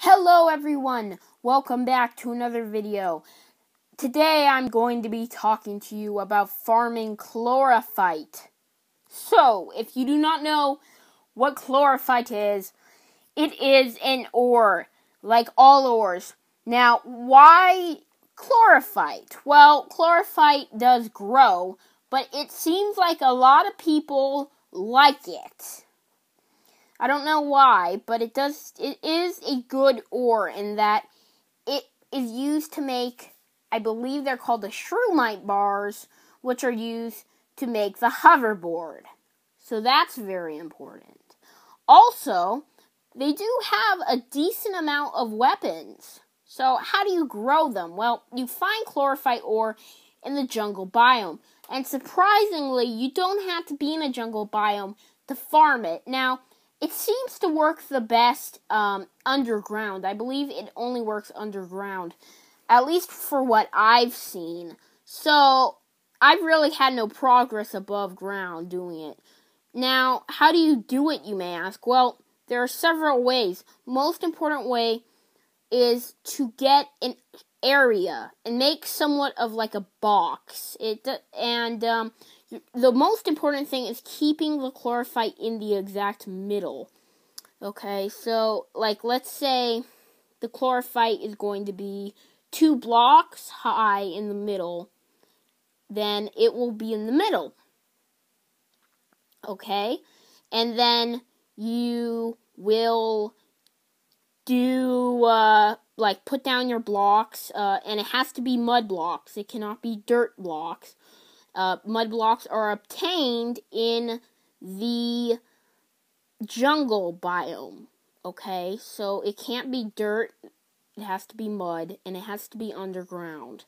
Hello everyone, welcome back to another video. Today I'm going to be talking to you about farming chlorophyte. So, if you do not know what chlorophyte is, it is an ore, like all ores. Now, why chlorophyte? Well, chlorophyte does grow, but it seems like a lot of people like it. I don't know why, but it does. It is a good ore in that it is used to make. I believe they're called the shroomite bars, which are used to make the hoverboard. So that's very important. Also, they do have a decent amount of weapons. So how do you grow them? Well, you find chlorophyte ore in the jungle biome. And surprisingly, you don't have to be in a jungle biome to farm it. Now, it seems to work the best um, underground. I believe it only works underground, at least for what I've seen. So I've really had no progress above ground doing it. Now, how do you do it, you may ask? Well, there are several ways. Most important way is to get an area and make somewhat of like a box. It and um, the most important thing is keeping the chlorophyte in the exact middle. Okay, so like let's say the chlorophyte is going to be two blocks high in the middle, then it will be in the middle. Okay, and then you will do uh, like put down your blocks, uh, and it has to be mud blocks. It cannot be dirt blocks. Uh, mud blocks are obtained in the jungle biome. Okay, so it can't be dirt. It has to be mud, and it has to be underground.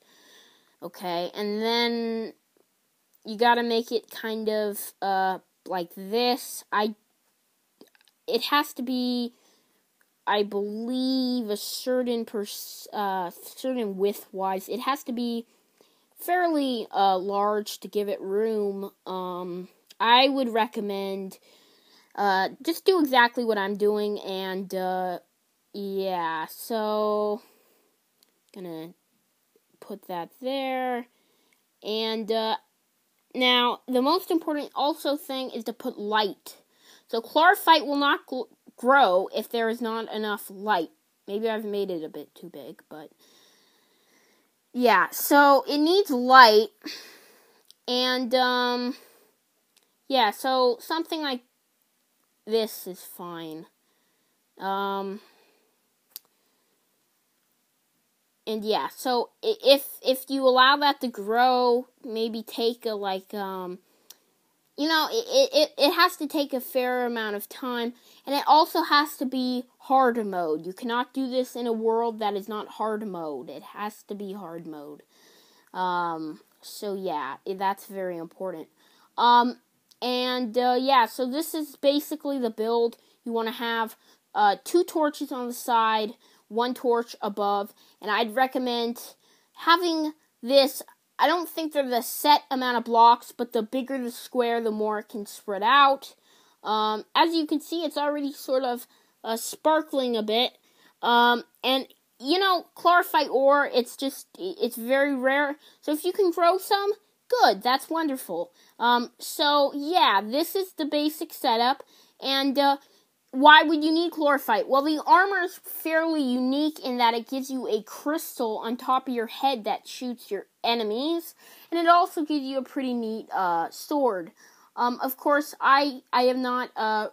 Okay, and then you gotta make it kind of uh like this. I. It has to be I believe a certain pers- uh, certain width wise, it has to be fairly uh, large to give it room. Um, I would recommend uh, just do exactly what I'm doing, and uh, yeah, so gonna put that there, and uh, now the most important also thing is to put light. So chlorophyte will not gl- grow if there is not enough light. Maybe I've made it a bit too big, but yeah, so it needs light and um yeah, so something like this is fine. Um and yeah, so if if you allow that to grow, maybe take a like um you know, it, it, it has to take a fair amount of time, and it also has to be hard mode. You cannot do this in a world that is not hard mode. It has to be hard mode. Um, so yeah, that's very important. Um, and uh, yeah, so this is basically the build. You want to have uh, two torches on the side, one torch above, and I'd recommend having this I don't think they're the set amount of blocks, but the bigger the square, the more it can spread out. Um, as you can see, it's already sort of uh, sparkling a bit. Um, and you know, chlorophyte ore, it's just, it's very rare. So if you can grow some, good, that's wonderful. Um, so yeah, this is the basic setup. And, uh, why would you need chlorophyte? Well, the armor is fairly unique in that it gives you a crystal on top of your head that shoots your enemies, and it also gives you a pretty neat uh, sword. Um, of course, I I am not uh,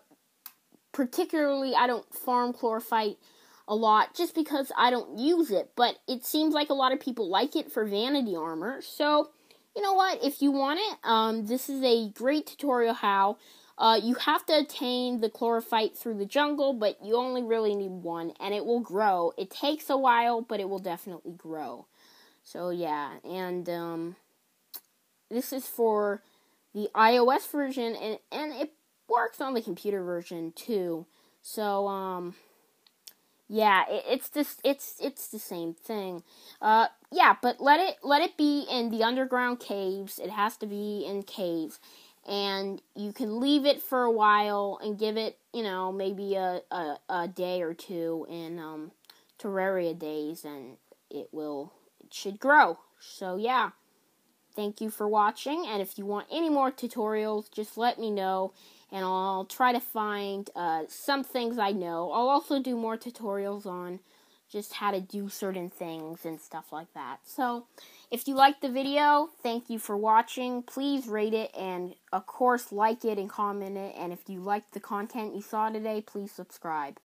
particularly I don't farm chlorophyte a lot just because I don't use it, but it seems like a lot of people like it for vanity armor. So, you know what? If you want it, um, this is a great tutorial how. Uh, you have to attain the chlorophyte through the jungle, but you only really need one, and it will grow. It takes a while, but it will definitely grow. So yeah, and um, this is for the iOS version, and and it works on the computer version too. So um, yeah, it, it's just it's it's the same thing. Uh, yeah, but let it let it be in the underground caves. It has to be in caves and you can leave it for a while and give it, you know, maybe a, a, a day or two, in um, Terraria days, and it will it should grow. So yeah, thank you for watching, and if you want any more tutorials, just let me know, and I'll try to find uh, some things I know. I'll also do more tutorials on just how to do certain things and stuff like that. So, if you liked the video, thank you for watching. Please rate it and, of course, like it and comment it. And if you liked the content you saw today, please subscribe.